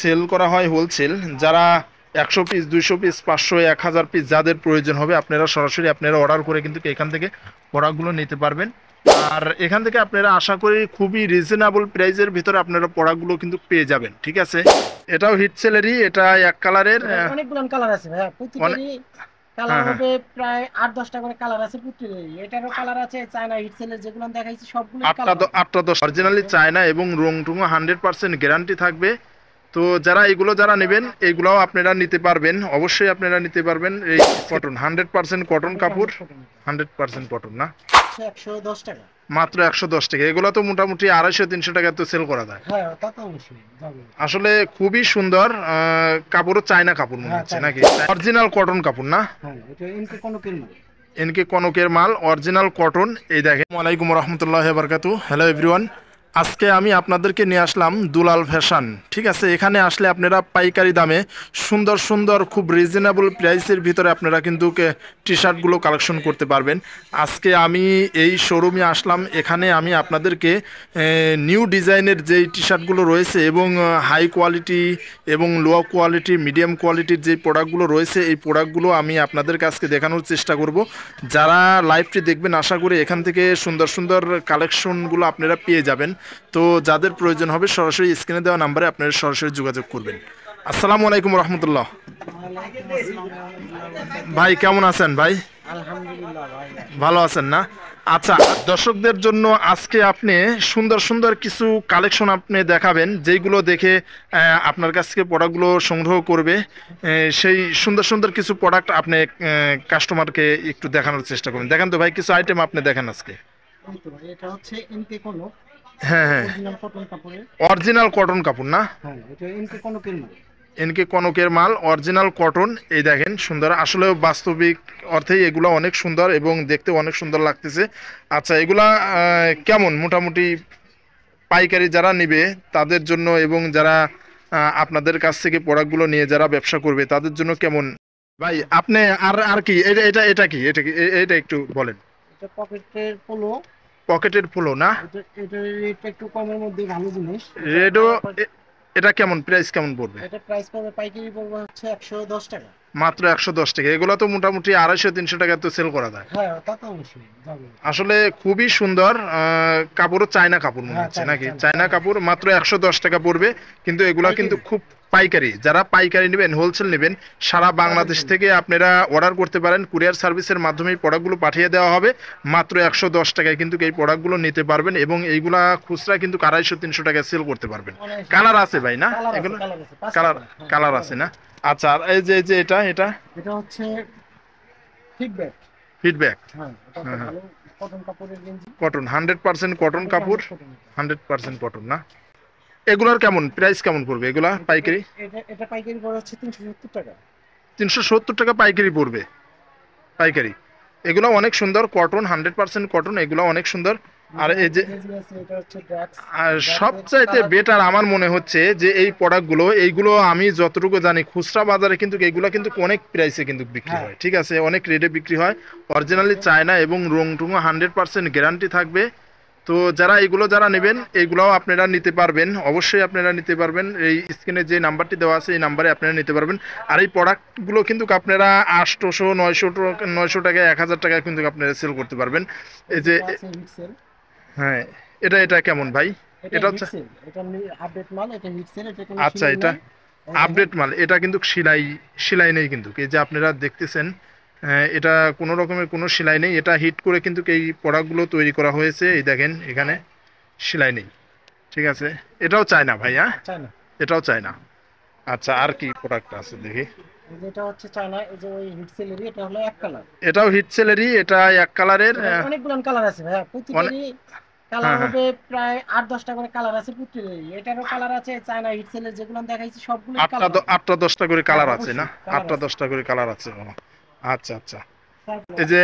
Sell করা হয় wholesale যারা একশো পিস দুইশো পিস পাঁচশো এক হাজার পিস যাদের প্রয়োজন হবে আপনারা সরাসরি আপনারা অর্ডার করে কিন্তু এখান থেকে প্রোডাক্টগুলো নিতে পারবেন। আর এখান থেকে আপনারা আশা করি খুবই রিজনেবল প্রাইসের ভিতরে আপনারা প্রোডাক্টগুলো কিন্তু পেয়ে যাবেন ঠিক আছে? এটাও হিট সেলেরই এটা এক কালারের অনেকগুলো কালার আছে ভাইয়া। প্রতিটারই কালার হ্যাঁ, হ্যাঁ। হবে প্রায় আট দশটা করে কালার আছে প্রতিটারই এটারও কালার আছে চায়না হিটসেলের যেগুলো দেখাইছি সবগুলো আটটা আটটা দশ। অরিজিনালি চায়না এবং রং হান্ড্রেড পার্সেন্ট গ্যারান্টি থাকবে। তো যারা এগুলো যারা নেবেন এগুলোও আপনারা নিতে পারবেন। অবশ্যই আপনারা নিতে পারবেন এই কটন হান্ড্রেড পার্সেন্ট কটন কাপড়। হান্ড্রেড পার্সেন্ট কটন না? মাত্র একশো দশ টাকা। এগুলো তো মোটামুটি আড়াইশো তিনশো টাকা তো সেল করা যায়। হ্যাঁ আসলে খুবই সুন্দর কাপড়ও চায়না কাপড় মনে হ্যাঁ, হচ্ছে নাকি? অরিজিনাল কটন কাপড় না? হ্যাঁ এনকে কনকের মাল। অরিজিনাল কটন এই দেখেন ওয়ালাইকুম রহমতুল্লাহ বারকাতু হ্যালো এভরিওয়ান আজকে আমি আপনাদেরকে নিয়ে আসলাম দুলাল ফ্যাশন, ঠিক আছে? এখানে আসলে আপনারা পাইকারি দামে সুন্দর সুন্দর, খুব রিজনেবল প্রাইসের ভিতরে আপনারা কিন্তু টি শার্টগুলো কালেকশন করতে পারবেন। আজকে আমি এই শোরুমে আসলাম, এখানে আমি আপনাদেরকে নিউ ডিজাইনের যেই টি শার্টগুলো রয়েছে এবং হাই কোয়ালিটি এবং লো কোয়ালিটি মিডিয়াম কোয়ালিটির যে প্রোডাক্টগুলো রয়েছে, এই প্রোডাক্টগুলো আমি আপনাদেরকে আজকে দেখানোর চেষ্টা করব। যারা লাইভটি দেখবেন, আশা করি এখান থেকে সুন্দর সুন্দর কালেকশনগুলো আপনারা পেয়ে যাবেন। তো যাদের প্রয়োজন হবে সরাসরি স্ক্রিনে দেওয়া নাম্বারে আপনারা সরাসরি যোগাযোগ করবেন। আসসালামু আলাইকুম রহমতুল্লাহ। ভাই, কেমন আছেন ভাই? ভালো আছেন না? আচ্ছা দর্শকদের জন্য আজকে আপনি সুন্দর সুন্দর কিছু কালেকশন আপনি দেখাবেন, যেইগুলো দেখে আপনার কাছ থেকে প্রোডাক্টগুলো সংগ্রহ করবে। সেই সুন্দর সুন্দর কিছু প্রোডাক্ট আপনি কাস্টমারকে একটু দেখানোর চেষ্টা করবেন। দেখেন তো ভাই, কিছু আইটেম আপনি দেখেন আজকে। এটা হচ্ছে হ্যাঁ হ্যাঁ। অরিজিনাল কটন কাপড়ের। অরিজিনাল কটন কাপড় না? হ্যাঁ এটা এনকে কনকের মাল। অরিজিনাল কটন এই দেখেন সুন্দর। আসলে বাস্তবিক অর্থেই এগুলো অনেক সুন্দর এবং দেখতে অনেক সুন্দর লাগতেছে। আচ্ছা এগুলা কেমন? মোটামুটি পাইকারি যারা নিবে তাদের জন্য এবং যারা আপনাদের কাছ থেকে প্রোডাক্টগুলো নিয়ে যারা ব্যবসা করবে তাদের জন্য কেমন? ভাই আপনি আর আর কি? এটা এটা এটা কি? এটা কি? এটা একটু বলেন। এটা পকেটের পোলো পকেটের ফুলো না? এটা রেটটা একটু কমের মধ্যে ভালো জিনিস। রেডও এটা কেমন প্রাইস কেমন পড়বে? এটা প্রাইস পড়বে পাইকারি পড়বে হচ্ছে একশো দশ টাকা। মাত্র একশো দশ টাকা। এগুলো তো মোটামুটি আড়াইশো তিনশো টাকা তো সেল করা যায়। হ্যাঁ আসলে খুবই সুন্দর আহ, কাপড়ও চায়না কাপড় মনে হ্যাঁ, হচ্ছে নাকি? চায়না। কাপড় মাত্র একশো দশ টাকা পড়বে কিন্তু এগুলা কিন্তু খুব পাইকারি। যারা পাইকারি নেবেন হোলসেল নেবেন সারা বাংলাদেশ থেকে আপনারা অর্ডার করতে পারেন। কুরিয়ার সার্ভিসের মাধ্যমে এই প্রোডাক্টগুলো পাঠিয়ে দেওয়া হবে। মাত্র একশো দশ টাকায় কিন্তু এই প্রোডাক্টগুলো নিতে পারবেন এবং এইগুলা খুচরা কিন্তু আড়াইশো তিনশো টাকায় সেল করতে পারবেন। কালার আছে ভাই না? কালার এগুলো কালার কালার আছে না? আচ্ছা আর এই যে এই যে এটা এটা? এটা হচ্ছে ফিডব্যাক ফিডব্যাক হ্যাঁ এটা হ্যাঁ, হ্যাঁ। ভালো কটন কাপড়ের গেঞ্জি কটন হান্ড্রেড পার্সেন্ট কটন কাপড়? cotton। হান্ড্রেড পার্সেন্ট কটন না? এগুলোর কেমন প্রাইস কেমন পড়বে এগুলা পাইকারি? এটা এটা পাইকারি পড়ে হচ্ছে তিনশো সত্তর টাকা। তিনশো সত্তর টাকা পাইকারি পড়বে পাইকারি। এগুলো অনেক সুন্দর কটন হান্ড্রেড পার্সেন্ট কটন এগুলো অনেক সুন্দর। আর এই যে আর সবচাইতে বেটার আমার মনে হচ্ছে যে এই প্রোডাক্টগুলো এইগুলো আমি যতটুকু জানি খুচরা বাজারে কিন্তু এইগুলো কিন্তু অনেক প্রাইসে কিন্তু বিক্রি হ্যাঁ। হয় ঠিক আছে? অনেক রেটে বিক্রি হয়। অরিজিনালি চায়না এবং রং টুঙো হান্ড্রেড পার্সেন্ট গ্যারান্টি থাকবে। তো যারা এগুলো যারা নেবেন এইগুলোও আপনারা নিতে পারবেন। অবশ্যই আপনারা নিতে পারবেন। এই স্ক্রিনে যে নাম্বারটি দেওয়া আছে এই নাম্বারে আপনারা নিতে পারবেন। আর এই প্রোডাক্টগুলো কিন্তু আপনারা আটশোশো নয়শো নয়শো টাকা এক হাজার টাকায় কিন্তু আপনারা সেল করতে পারবেন। এই যে হ্যাঁ এটা এটা কেমন ভাই? এটা হচ্ছে- এটা আপডেট মাল এটা হিটসেল এটা কোনো আচ্ছা, এটা আপডেট মাল এটা কিন্তু সেলাই সেলাই নেই কিন্তু। এই যে আপনারা দেখতেছেন এটা কোনো রকমের কোনো সেলাই নেই। এটা হিট করে কিন্তু এই প্রোডাক্টগুলো তৈরি করা হয়েছে। এই দেখেন এখানে সেলাই নেই। ঠিক আছে? এটাও চায় না ভাই হ্যাঁ? এটাও চায় না আচ্ছা আর কি প্রোডাক্ট আছে দেখি। এটা হচ্ছে চায়না এই যে ওই হিটসেলেরই এটা হলো এক কালার এটাও হিট সেলেরই এটা এক কালারের অনেকগুলো কালার আছে ভাইয়া। প্রতিটারই কালার হ্যাঁ, হ্যাঁ। হবে প্রায় আট দশটা করে কালার আছে প্রতিটারই এটারও কালার আছে চায়না হিটসেলের যেগুলো দেখাইছি সবগুলো আটটা আটটা দশটা করে কালার আছে না? আটটা দশটা করে কালার আছে আচ্ছা আচ্ছা। এই যে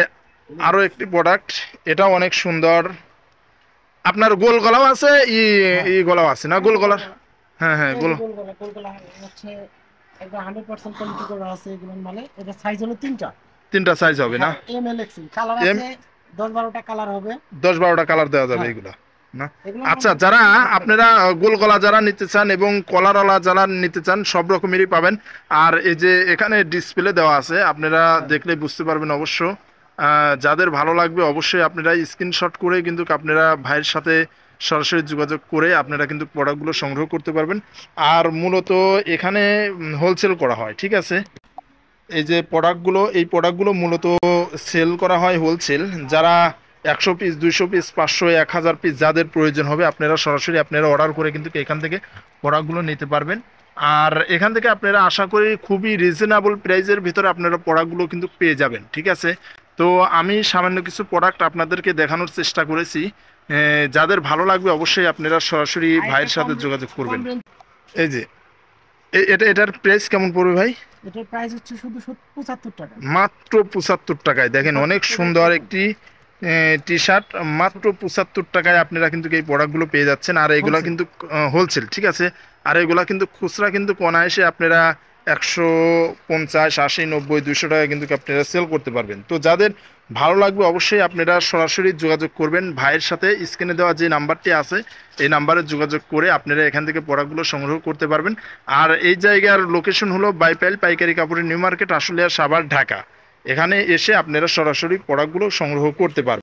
আরও একটি প্রোডাক্ট এটাও অনেক সুন্দর। আপনার গোল গলাও আছে ই ই গলাও আছে না? গোল গলার? হ্যাঁ হ্যাঁ গোল। গোল গলা হচ্ছে একদম হান্ড্রেড পার্সেন্ট কোয়ালিটি করা আছে এগুলোর মানে। এটা সাইজ হলো তিনটা। তিনটা সাইজ হবে না? এম এল এক্সেল কালার আছে দশ বারোটা কালার হবে দেওয়া যাবে হ্যাঁ। এগুলো না? আচ্ছা যারা আপনারা গোল গলা যারা নিতে চান এবং কলারওয়ালা যারা নিতে চান সব রকমেরই পাবেন। আর এই যে এখানে ডিসপ্লে দেওয়া আছে আপনারা দেখলে বুঝতে পারবেন অবশ্য। যাদের ভালো লাগবে অবশ্যই আপনারা স্ক্রিনশট করে কিন্তু আপনারা ভাইয়ের সাথে সরাসরি যোগাযোগ করে আপনারা কিন্তু প্রোডাক্টগুলো সংগ্রহ করতে পারবেন। আর মূলত এখানে হোলসেল করা হয় ঠিক আছে? এই যে প্রোডাক্টগুলো এই প্রোডাক্টগুলো মূলত সেল করা হয় হোলসেল যারা একশো পিস দুইশো পিস পাঁচশো এক হাজার পিস যাদের প্রয়োজন হবে আপনারা সরাসরি আপনারা অর্ডার করে কিন্তু এখান থেকে প্রোডাক্টগুলো নিতে পারবেন। আর এখান থেকে আপনারা আশা করি খুবই রিজনেবল প্রাইসের ভিতরে আপনারা প্রোডাক্টগুলো কিন্তু পেয়ে যাবেন ঠিক আছে? তো আমি সামান্য কিছু প্রোডাক্ট আপনাদেরকে দেখানোর চেষ্টা করেছি। যাদের ভালো লাগবে অবশ্যই আপনারা সরাসরি ভাইয়ের সাথে যোগাযোগ করবেন। এই যে এটা এটার প্রাইস কেমন পড়বে ভাই? এটার প্রাইস হচ্ছে শুধু পঁচাত্তর টাকা। মাত্র পঁচাত্তর টাকায়। দেখেন অনেক সুন্দর একটি টি শার্ট মাত্র পঁচাত্তর টাকায় আপনারা কিন্তু এই প্রোডাক্টগুলো পেয়ে যাচ্ছেন। আর এগুলা কিন্তু হোলসেল ঠিক আছে? আর এগুলো কিন্তু খুচরা কিন্তু অনায়াসে আপনারা একশো পঞ্চাশ আশি নব্বই দুশো টাকা কিন্তু আপনারা সেল করতে পারবেন। তো যাদের ভালো লাগবে অবশ্যই আপনারা সরাসরি যোগাযোগ করবেন। ভাইয়ের সাথে স্ক্রিনে দেওয়া যে নাম্বারটি আছে, এই নাম্বারে যোগাযোগ করে আপনারা এখান থেকে প্রোডাক্টগুলো সংগ্রহ করতে পারবেন। আর এই জায়গার লোকেশন হলো বাইপাইল পাইকারি কাপড়ের নিউ মার্কেট, আশুলিয়া সাবার ঢাকা। এখানে এসে আপনারা সরাসরি প্রোডাক্টগুলো সংগ্রহ করতে পারবেন।